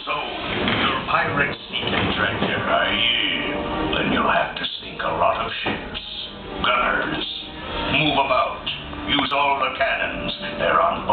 So, you're a pirate seeking treasure, are you? Then you'll have to sink a lot of ships. Gunners, move about. Use all the cannons. They're on